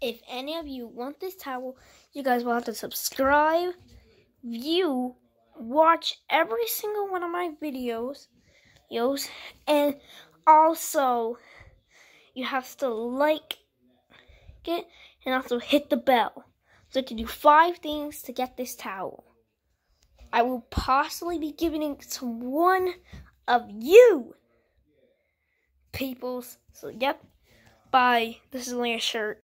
if any of you want this towel, you guys will have to subscribe, view, watch every single one of my videos, yos, and also you have to like it and also hit the bell. So to do five things to get this towel. I will possibly be giving it to one of you peoples. So yep. Bye. This is only a shirt.